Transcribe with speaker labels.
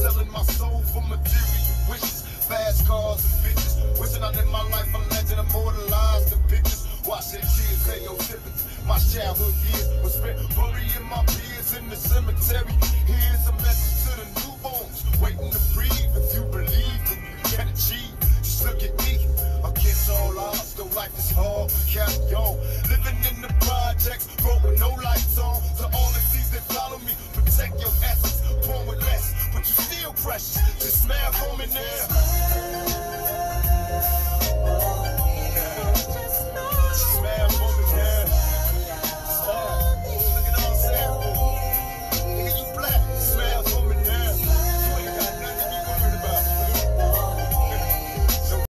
Speaker 1: selling my soul for material wishes. Fast cars and bitches. Wishing I live my life a legend, immortalized in pictures. Watching tears, pay your sympathy. My childhood years was spent burying my peers in the cemetery. Here's a message to the newborns waiting to breathe. If you believe, then you can achieve. Just look at me. I kiss all odds, though life is hard, we carry on. Living in the projects, growing no lights still precious. Just smile for me now.